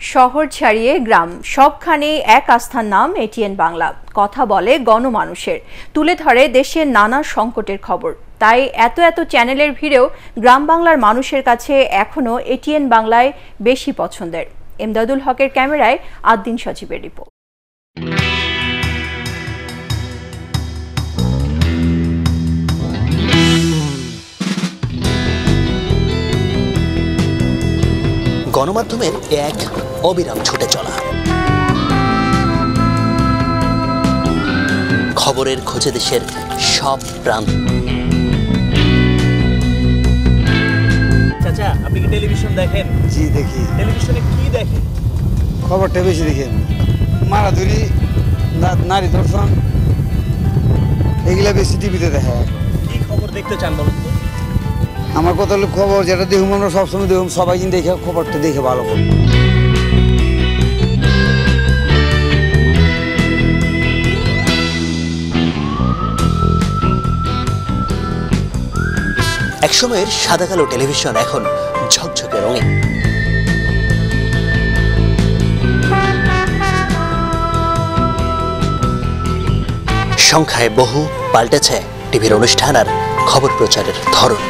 শহর ছাড়িয়ে গ্রাম সবখানে এক আস্থার নাম এটিএন বাংলা। কথা বলে গণমানুষের, তুলে ধরে দেশের নানা সংকটের খবর। তাই এত এত চ্যানেলের ভিড়েও গ্রাম বাংলার মানুষের কাছে এখনও এটিএন বাংলায় বেশি পছন্দের। এমদাদুল হকের ক্যামেরায় আদ্দিন সচিবের রিপোর্ট। গণমাধ্যমের এক অবিরাম ছুটে চলা। খবরের খোঁজে দেশের সব প্রান্ত চাচা আপনি কি টেলিভিশন দেখেন? জি দেখি। টেলিভিশনে কি দেখেন? খবরটা বেশি দেখি আমি। মারাধুরি নারী ধর্ষণ এগুলা বেশি টিভিতে দেখা। কি খবর দেখতে চান বলুন আমার কথা হলো খবর, যেটা দেখুন আমরা সবসময় দেখুন, সবাই দেখে খবরটা দেখে ভালো করে একসময়ের সাদা কালো টেলিভিশন এখন ঝকঝকে রঙে সংখ্যায় বহু পাল্টেছে টিভির অনুষ্ঠান আর খবর প্রচারের ধরন।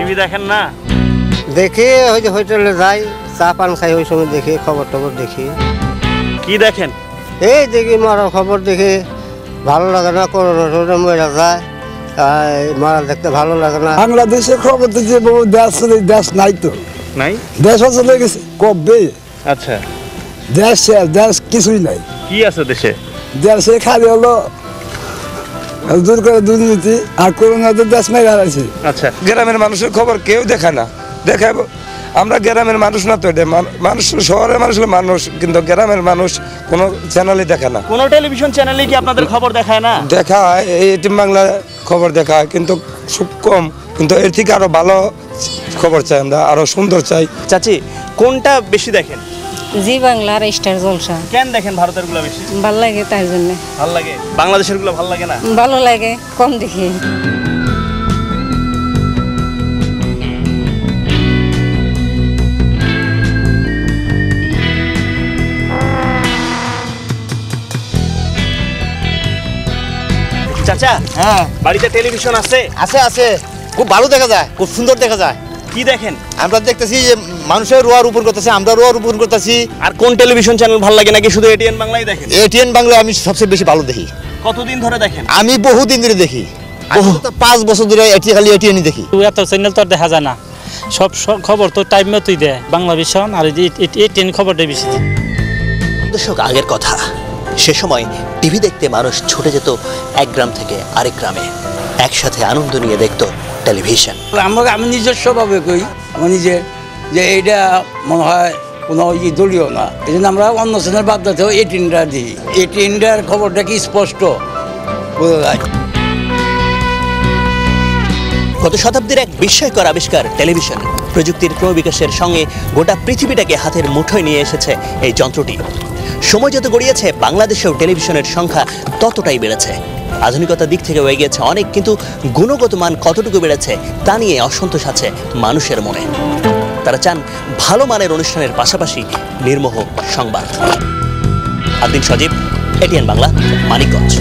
টিভি দেখেন না? দেখে ওই যে হোটেলে যাই চা পান খাই ওই সময় দেখি খবর টবর দেখি। কি দেখেন? এই দেখি মারার খবর দেখি। ভালো লাগে না করোনা টোনা মরে যায়। মারা দেখতে ভালো লাগে না। বাংলাদেশের খবর তো যে দেশ দেশ নাই তো। নাই? দেশ চলে গেছে কবে? আচ্ছা। দেশ দেশ কিছুই নাই। কি আছে দেশে? দেশে খালি হলো দূর করে দুর্নীতি আর করোনাতে দেশ মেরে হারাইছে। আচ্ছা গ্রামের মানুষের খবর কেউ দেখে না। দেখাব আমরা গ্রামের মানুষ না তো এটা মানুষ শহরের মানুষ মানুষ কিন্তু গ্রামের মানুষ কোনো চ্যানেলই দেখে না। কোন টেলিভিশন চ্যানেলে কি আপনাদের খবর দেখায় না? দেখা হয় এই এটিএম বাংলা খবর দেখা হয় কিন্তু খুব কম। কিন্তু এর থেকে আরও ভালো খবর চাই আমরা আরও সুন্দর চাই। চাচি কোনটা বেশি দেখেন? জি বাংলার স্টার জলসা। কেন দেখেন ভারতেরগুলো বেশি? ভালো লাগে তার জন্য। ভালো লাগে? বাংলাদেশেরগুলো ভালো লাগে না? ভালো লাগে কম দেখি। চাচা হ্যাঁ। বাড়িতে টেলিভিশন আছে? আছে আছে। খুব ভালো দেখা যায় খুব সুন্দর দেখা যায়। কি দেখেন? আমরা দেখতেছি যে মানুষের রোয়া রোপণ করতেছে আমরা রোয়া রোপণ করতেছি। আর কোন টেলিভিশন চ্যানেল ভালো লাগে নাকি শুধু এটিএন বাংলাই দেখেন? এটিএন বাংলা আমি সবচেয়ে বেশি ভালো দেখি। কতদিন ধরে দেখেন? আমি বহুদিন ধরে দেখি। আমি তো পাঁচ বছর ধরে এটি খালি এটিএনই দেখি। তো এত চ্যানেল তো আর দেখা যায় না। সব সব খবর তো টাইম মতোই দেয় বাংলা ভিশন আর এই টেন খবরটা বেশি দেয়। দশক আগের কথা। সে সময় টিভি দেখতে মানুষ ছুটে যেত এক গ্রাম থেকে আরেক গ্রামে। একসাথে আনন্দ নিয়ে দেখত টেলিভিশন। আমরা আমি নিজস্বভাবে কই আমার নিজের যে এইটা মনে হয় কোনো ই দলীয় না। এই জন্য আমরা অন্য চ্যানেল বাদ দিতে এটিনটা দিই। এটিনটার খবরটা কি স্পষ্ট? বোঝা যায়। গত শতাব্দীর এক বিস্ময়কর আবিষ্কার টেলিভিশন প্রযুক্তির ক্রমবিকাশের সঙ্গে গোটা পৃথিবীটাকে হাতের মুঠোয় নিয়ে এসেছে এই যন্ত্রটি। সময় যত গড়িয়েছে বাংলাদেশেও টেলিভিশনের সংখ্যা ততটাই বেড়েছে। আধুনিকতার দিক থেকে হয়ে গিয়েছে অনেক, কিন্তু গুণগত মান কতটুকু বেড়েছে তা নিয়ে অসন্তোষ আছে মানুষের মনে। তারা চান ভালো মানের অনুষ্ঠানের পাশাপাশি নির্মোহ সংবাদ। আদিন সজীব, এটিএন বাংলা, মানিকগঞ্জ।